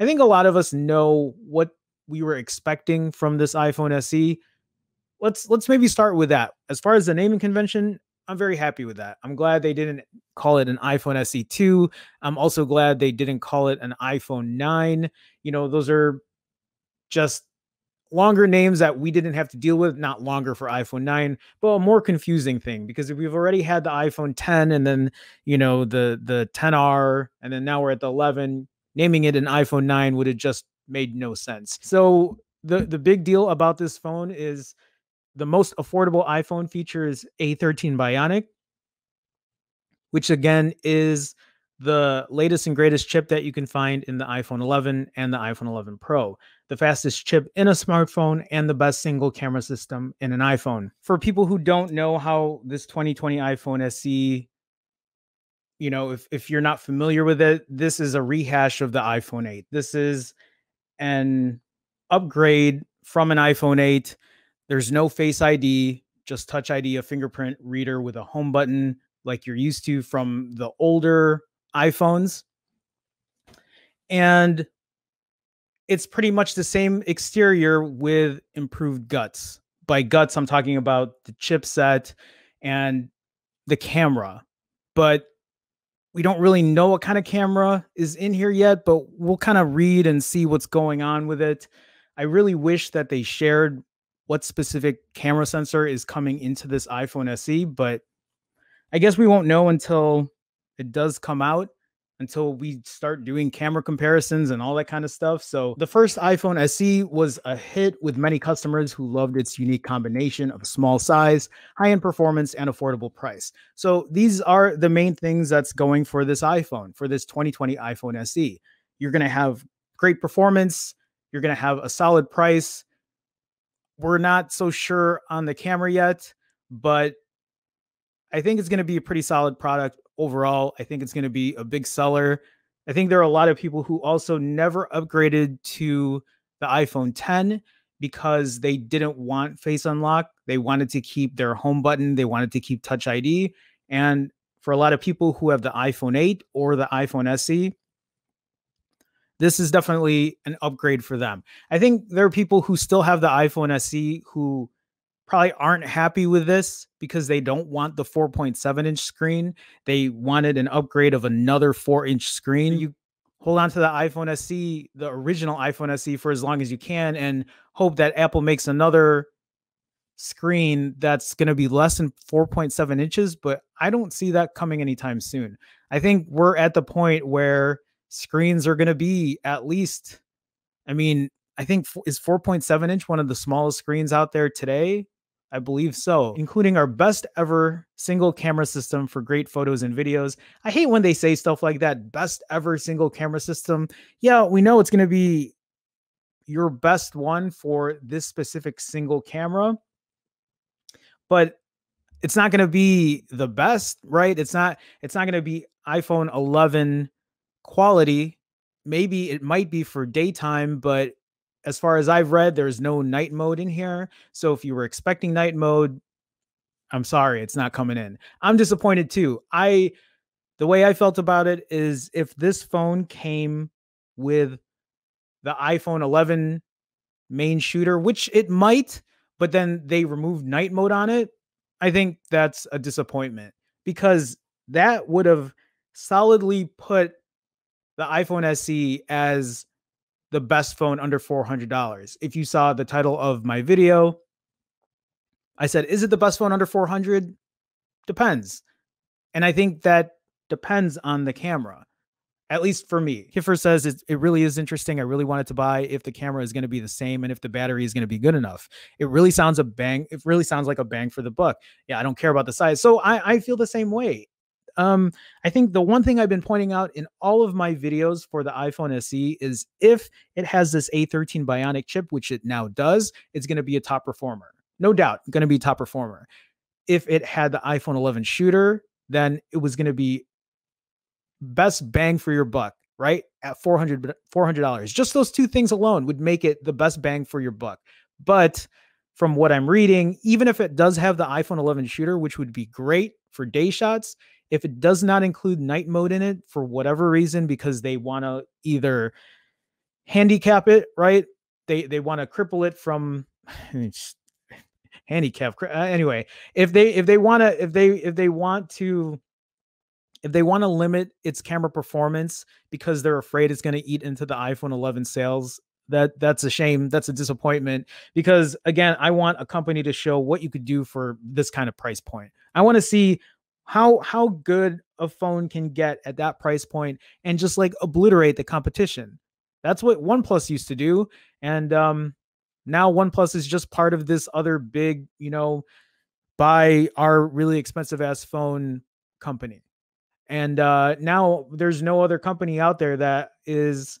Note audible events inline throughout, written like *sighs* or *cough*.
I think a lot of us know what we were expecting from this iPhone SE. Let's let's maybe start with that. As far as the naming convention, I'm very happy with that. I'm glad they didn't call it an iPhone SE 2. I'm also glad they didn't call it an iPhone 9. You know, those are just longer names that we didn't have to deal with, not longer for iPhone 9, but a more confusing thing because if we've already had the iPhone 10 and then, you know, the the 10R and then now we're at the 11, naming it an iPhone 9 would have just made no sense. So the the big deal about this phone is the most affordable iPhone feature is A13 Bionic, which again is the latest and greatest chip that you can find in the iPhone 11 and the iPhone 11 Pro, the fastest chip in a smartphone and the best single camera system in an iPhone. For people who don't know how this 2020 iPhone SE, you know, if, if you're not familiar with it, this is a rehash of the iPhone 8. This is an upgrade from an iPhone 8. There's no Face ID, just Touch ID, a fingerprint reader with a home button like you're used to from the older iPhones. And it's pretty much the same exterior with improved guts. By guts, I'm talking about the chipset and the camera. But we don't really know what kind of camera is in here yet, but we'll kind of read and see what's going on with it. I really wish that they shared what specific camera sensor is coming into this iPhone SE, but I guess we won't know until it does come out until we start doing camera comparisons and all that kind of stuff. So the first iPhone SE was a hit with many customers who loved its unique combination of small size, high-end performance, and affordable price. So these are the main things that's going for this iPhone, for this 2020 iPhone SE. You're going to have great performance, you're going to have a solid price. We're not so sure on the camera yet, but I think it's going to be a pretty solid product overall. I think it's going to be a big seller. I think there are a lot of people who also never upgraded to the iPhone 10 because they didn't want face unlock. They wanted to keep their home button, they wanted to keep touch ID. And for a lot of people who have the iPhone 8 or the iPhone SE, this is definitely an upgrade for them. I think there are people who still have the iPhone SE who probably aren't happy with this because they don't want the 4.7 inch screen. They wanted an upgrade of another four inch screen. Mm-hmm. You hold on to the iPhone SE, the original iPhone SE, for as long as you can and hope that Apple makes another screen that's going to be less than 4.7 inches. But I don't see that coming anytime soon. I think we're at the point where screens are going to be at least, I mean, I think is 4.7 inch one of the smallest screens out there today. I believe so, including our best ever single camera system for great photos and videos. I hate when they say stuff like that best ever single camera system. Yeah, we know it's going to be your best one for this specific single camera, but it's not going to be the best, right? It's not it's not going to be iPhone 11 quality. Maybe it might be for daytime, but as far as I've read, there's no night mode in here. So if you were expecting night mode, I'm sorry, it's not coming in. I'm disappointed too. I the way I felt about it is if this phone came with the iPhone 11 main shooter, which it might, but then they removed night mode on it, I think that's a disappointment because that would have solidly put the iPhone SE as the best phone under $400. If you saw the title of my video, I said, is it the best phone under 400? Depends. And I think that depends on the camera, at least for me. Kiffer says it, it really is interesting. I really wanted to buy if the camera is going to be the same and if the battery is going to be good enough. It really sounds a bang. It really sounds like a bang for the buck. Yeah, I don't care about the size. So I, I feel the same way. Um, I think the one thing I've been pointing out in all of my videos for the iPhone SE is if it has this A13 Bionic chip, which it now does, it's going to be a top performer. No doubt, going to be top performer. If it had the iPhone 11 shooter, then it was going to be best bang for your buck, right? At 400 $400. Just those two things alone would make it the best bang for your buck. But from what I'm reading, even if it does have the iPhone 11 shooter, which would be great for day shots, if it does not include night mode in it for whatever reason, because they want to either handicap it, right? They they want to cripple it from *sighs* handicap. Uh, anyway, if they if they want to if they if they want to if they want to limit its camera performance because they're afraid it's going to eat into the iPhone 11 sales, that that's a shame. That's a disappointment because again, I want a company to show what you could do for this kind of price point. I want to see how how good a phone can get at that price point and just like obliterate the competition. That's what OnePlus used to do. And um, now OnePlus is just part of this other big, you know, buy our really expensive ass phone company. And uh, now there's no other company out there that is,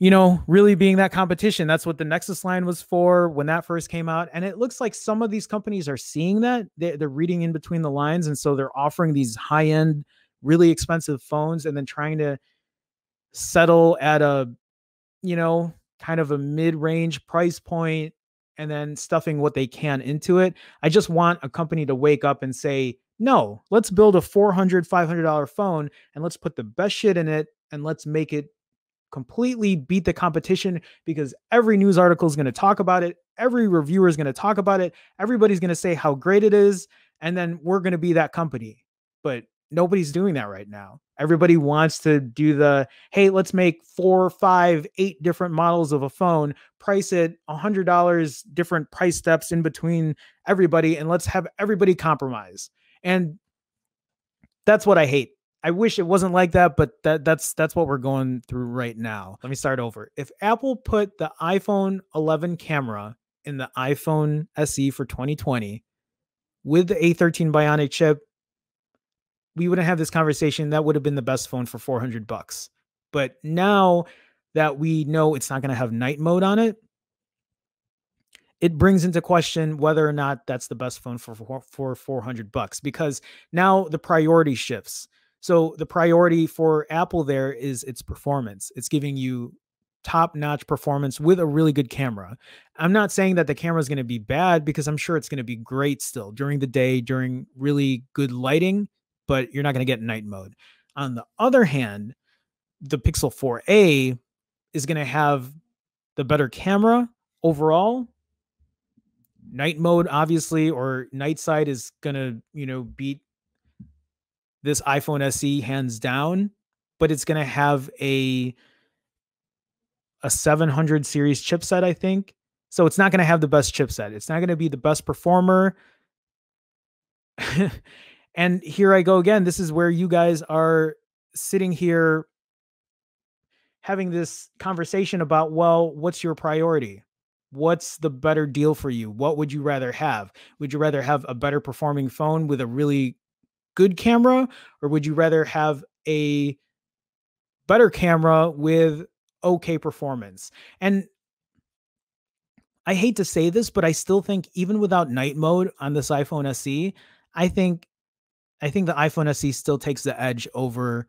you know, really being that competition. That's what the Nexus line was for when that first came out. And it looks like some of these companies are seeing that. They're, reading in between the lines. And so they're offering these high end, really expensive phones and then trying to settle at a, you know, kind of a mid-range price point and then stuffing what they can into it. I just want a company to wake up and say, "No, let's build a 400 $500 phone and let's put the best shit in it and let's make it completely beat the competition because every news article is going to talk about it, every reviewer is going to talk about it, everybody's going to say how great it is, and then we're going to be that company." But nobody's doing that right now. Everybody wants to do the hey, let's make four, five, eight different models of a phone, price it a hundred dollars, different price steps in between everybody, and let's have everybody compromise. And that's what I hate. I wish it wasn't like that, but that that's that's what we're going through right now. Let me start over. If Apple put the iPhone 11 camera in the iPhone SE for 2020 with the A13 Bionic chip, we wouldn't have this conversation. That would have been the best phone for 400 bucks. But now that we know it's not going to have night mode on it, it brings into question whether or not that's the best phone for, for, for 400 bucks because now the priority shifts. So the priority for Apple there is its performance. It's giving you top notch performance with a really good camera. I'm not saying that the camera is going to be bad because I'm sure it's going to be great still during the day, during really good lighting but you're not going to get night mode. On the other hand, the Pixel 4a is going to have the better camera overall. Night mode, obviously, or Night Sight is going to, you know, beat this iPhone SE hands down, but it's going to have a a 700 series chipset, I think. So it's not going to have the best chipset. It's not going to be the best performer. *laughs* And here I go again. This is where you guys are sitting here having this conversation about, well, what's your priority? What's the better deal for you? What would you rather have? Would you rather have a better performing phone with a really good camera, or would you rather have a better camera with okay performance? And I hate to say this, but I still think even without night mode on this iPhone SE, I think I think the iPhone SE still takes the edge over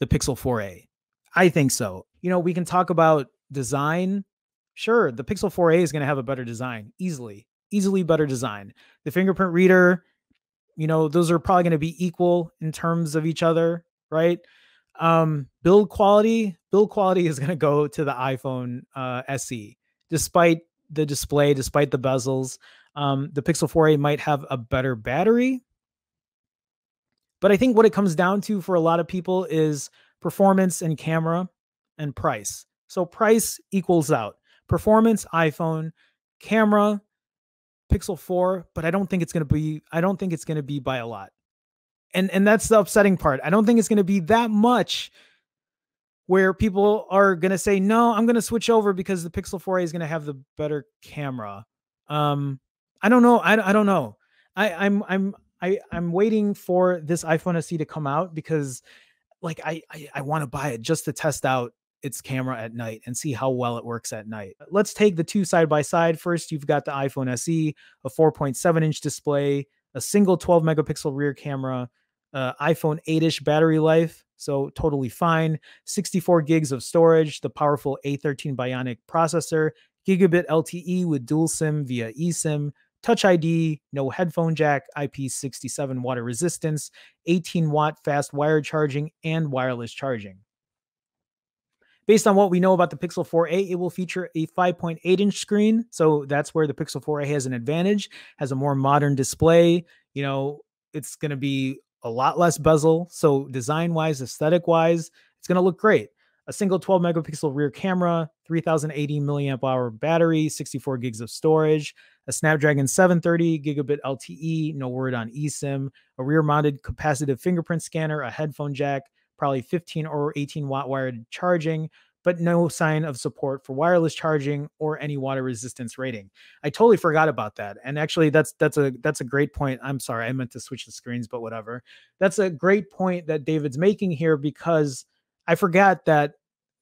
the Pixel 4a. I think so. You know, we can talk about design. Sure, the Pixel 4a is going to have a better design, easily, easily better design. The fingerprint reader, you know, those are probably going to be equal in terms of each other, right? Um, build quality, build quality is going to go to the iPhone uh, SE, despite the display, despite the bezels. Um, the Pixel 4a might have a better battery, but I think what it comes down to for a lot of people is performance and camera and price. So price equals out. Performance, iPhone, camera, Pixel 4, but I don't think it's going to be I don't think it's going to be by a lot. And and that's the upsetting part. I don't think it's going to be that much where people are going to say, "No, I'm going to switch over because the Pixel 4a is going to have the better camera." Um I don't know. I, I don't know. I I'm I'm I I'm waiting for this iPhone SE to come out because like I I, I want to buy it just to test out its camera at night and see how well it works at night. Let's take the two side by side. First, you've got the iPhone SE, a 4.7 inch display, a single 12 megapixel rear camera, uh, iPhone 8 ish battery life. So totally fine. 64 gigs of storage, the powerful A13 Bionic processor, gigabit LTE with dual SIM via eSIM, Touch ID, no headphone jack, IP67 water resistance, 18 watt fast wire charging, and wireless charging. Based on what we know about the Pixel 4a, it will feature a 5.8 inch screen. So that's where the Pixel 4a has an advantage, has a more modern display. You know, it's going to be a lot less bezel. So design wise, aesthetic wise, it's going to look great. A single 12 megapixel rear camera, 3080 milliamp hour battery, 64 gigs of storage, a Snapdragon 730 gigabit LTE, no word on eSIM, a rear mounted capacitive fingerprint scanner, a headphone jack, probably 15 or 18 watt wired charging, but no sign of support for wireless charging or any water resistance rating. I totally forgot about that. And actually that's that's a that's a great point. I'm sorry, I meant to switch the screens, but whatever. That's a great point that David's making here because I forgot that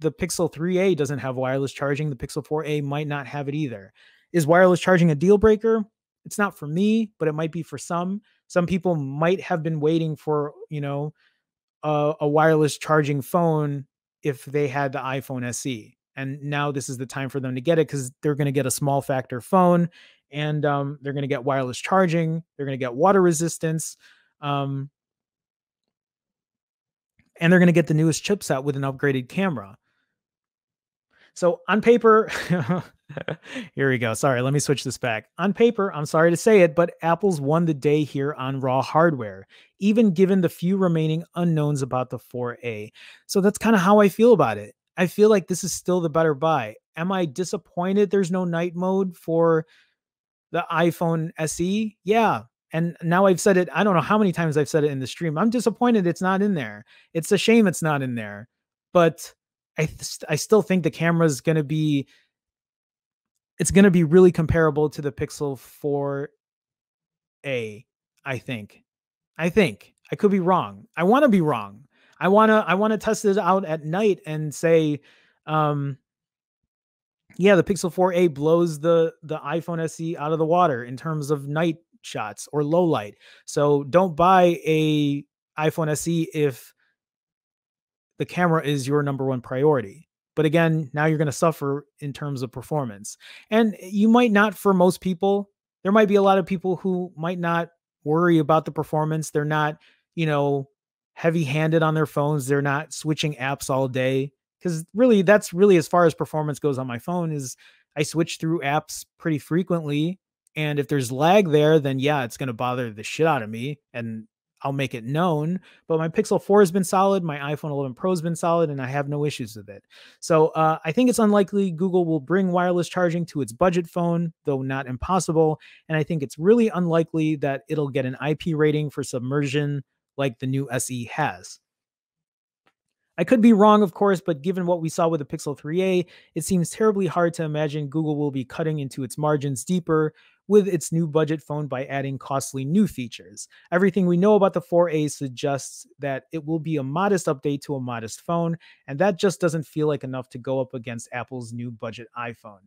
the Pixel 3a doesn't have wireless charging. The Pixel 4a might not have it either. Is wireless charging a deal breaker? It's not for me, but it might be for some. Some people might have been waiting for, you know, a, a wireless charging phone if they had the iPhone SE. And now this is the time for them to get it because they're going to get a small factor phone and um, they're going to get wireless charging. They're going to get water resistance. Um, and they're going to get the newest chipset with an upgraded camera. So on paper, *laughs* *laughs* here we go. Sorry, let me switch this back. On paper, I'm sorry to say it, but Apple's won the day here on raw hardware, even given the few remaining unknowns about the 4A. So that's kind of how I feel about it. I feel like this is still the better buy. Am I disappointed there's no night mode for the iPhone SE? Yeah. And now I've said it, I don't know how many times I've said it in the stream. I'm disappointed it's not in there. It's a shame it's not in there. But I th- I still think the camera is going to be it's going to be really comparable to the Pixel 4a, I think. I think. I could be wrong. I want to be wrong. I want to I want to test it out at night and say um yeah, the Pixel 4a blows the the iPhone SE out of the water in terms of night shots or low light. So don't buy a iPhone SE if the camera is your number one priority. But again, now you're going to suffer in terms of performance. And eh, you might not, for most people, there might be a lot of people who might not worry about the performance. They're not, you know, heavy handed on their phones. They're not switching apps all day. Because really, that's really as far as performance goes on my phone is I switch through apps pretty frequently. And if there's lag there, then yeah, it's going to bother the shit out of me. And I'll make it known. But my Pixel 4 has been solid. My iPhone 11 Pro has been solid, and I have no issues with it. So uh, I think it's unlikely Google will bring wireless charging to its budget phone, though not impossible. And I think it's really unlikely that it'll get an IP rating for submersion like the new SE has. I could be wrong, of course, but given what we saw with the Pixel 3a, it seems terribly hard to imagine Google will be cutting into its margins deeper with its new budget phone by adding costly new features. Everything we know about the 4A suggests that it will be a modest update to a modest phone, and that just doesn't feel like enough to go up against Apple's new budget iPhone.